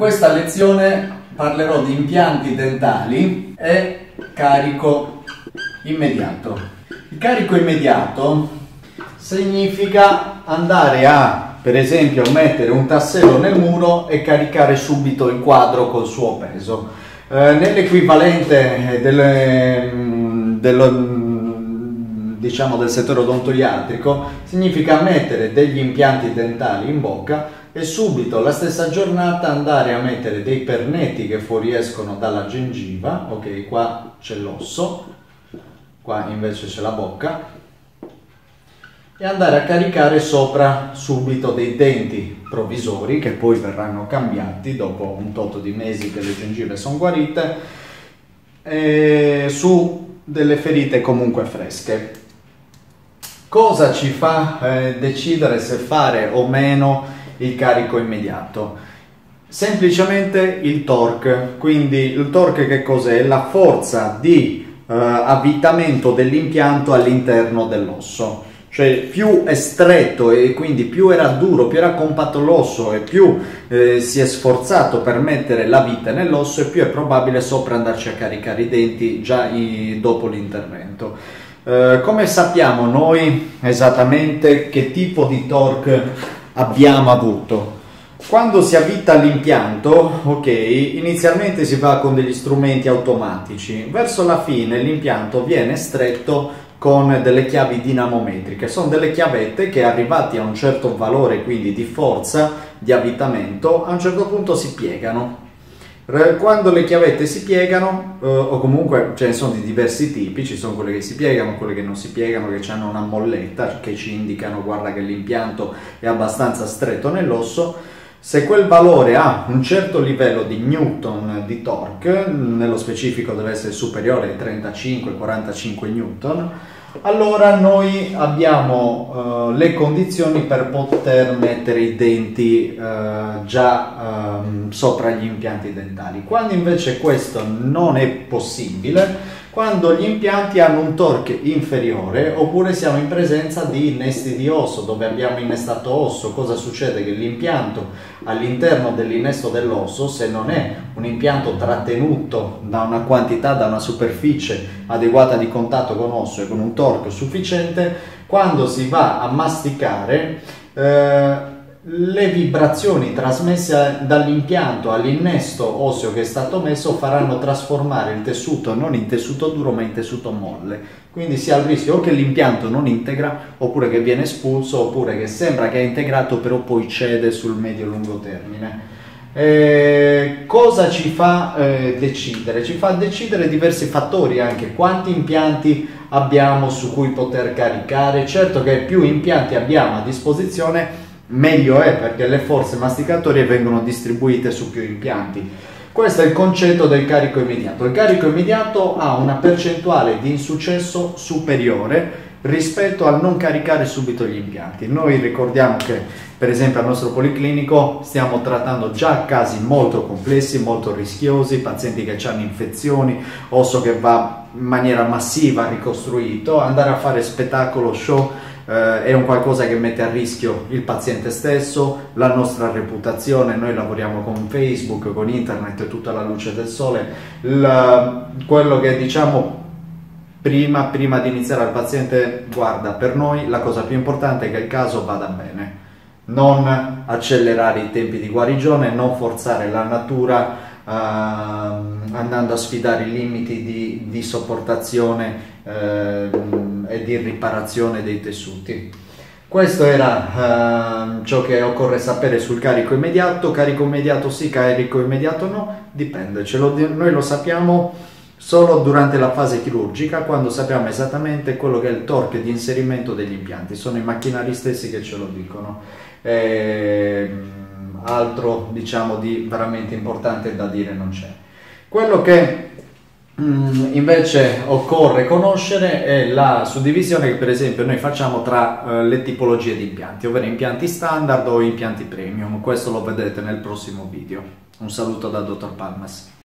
questa lezione parlerò di impianti dentali e carico immediato. Il carico immediato significa andare a, per esempio, mettere un tassello nel muro e caricare subito il quadro col suo peso. Eh, nell'equivalente delle, dello, diciamo, del settore odontoiatrico significa mettere degli impianti dentali in bocca e subito la stessa giornata andare a mettere dei pernetti che fuoriescono dalla gengiva, ok, qua c'è l'osso, qua invece c'è la bocca, e andare a caricare sopra subito dei denti provvisori che poi verranno cambiati dopo un tot di mesi che le gengive sono guarite, su delle ferite comunque fresche. Cosa ci fa eh, decidere se fare o meno il carico immediato? Semplicemente il torque, quindi il torque che cos'è? La forza di eh, avvitamento dell'impianto all'interno dell'osso cioè più è stretto e quindi più era duro, più era compatto l'osso e più eh, si è sforzato per mettere la vite nell'osso e più è probabile sopra andarci a caricare i denti già i, dopo l'intervento. Eh, come sappiamo noi esattamente che tipo di torque abbiamo avuto? Quando si avvita l'impianto, ok, inizialmente si va con degli strumenti automatici, verso la fine l'impianto viene stretto con delle chiavi dinamometriche, sono delle chiavette che arrivati a un certo valore quindi di forza di avvitamento a un certo punto si piegano quando le chiavette si piegano, eh, o comunque ce ne sono di diversi tipi, ci sono quelle che si piegano, quelle che non si piegano, che hanno una molletta che ci indicano guarda che l'impianto è abbastanza stretto nell'osso, se quel valore ha un certo livello di newton di torque, nello specifico deve essere superiore ai 35-45 newton, allora noi abbiamo uh, le condizioni per poter mettere i denti uh, già uh, sopra gli impianti dentali. Quando invece questo non è possibile, quando gli impianti hanno un torque inferiore oppure siamo in presenza di innesti di osso, dove abbiamo innestato osso, cosa succede? Che l'impianto all'interno dell'innesto dell'osso, se non è un impianto trattenuto da una quantità, da una superficie adeguata di contatto con osso e con un torque sufficiente, quando si va a masticare eh, le vibrazioni trasmesse dall'impianto all'innesto osseo che è stato messo faranno trasformare il tessuto non in tessuto duro ma in tessuto molle. Quindi si ha il rischio o che l'impianto non integra oppure che viene espulso oppure che sembra che è integrato però poi cede sul medio lungo termine eh, cosa ci fa eh, decidere? Ci fa decidere diversi fattori anche quanti impianti abbiamo su cui poter caricare certo che più impianti abbiamo a disposizione meglio è perché le forze masticatorie vengono distribuite su più impianti. Questo è il concetto del carico immediato. Il carico immediato ha una percentuale di insuccesso superiore rispetto al non caricare subito gli impianti. Noi ricordiamo che per esempio al nostro policlinico stiamo trattando già casi molto complessi, molto rischiosi, pazienti che hanno infezioni, osso che va in maniera massiva ricostruito, andare a fare spettacolo show eh, è un qualcosa che mette a rischio il paziente stesso, la nostra reputazione, noi lavoriamo con Facebook, con internet, tutta la luce del sole, la, quello che diciamo prima, prima di iniziare al paziente, guarda, per noi la cosa più importante è che il caso vada bene, non accelerare i tempi di guarigione, non forzare la natura, Uh, andando a sfidare i limiti di, di sopportazione uh, e di riparazione dei tessuti. Questo era uh, ciò che occorre sapere sul carico immediato, carico immediato sì, carico immediato no, dipende, lo, noi lo sappiamo solo durante la fase chirurgica quando sappiamo esattamente quello che è il torque di inserimento degli impianti, sono i macchinari stessi che ce lo dicono. E, ehm, altro diciamo di veramente importante da dire non c'è. Quello che mm, invece occorre conoscere è la suddivisione che per esempio noi facciamo tra uh, le tipologie di impianti, ovvero impianti standard o impianti premium, questo lo vedrete nel prossimo video. Un saluto da Dottor Palmas.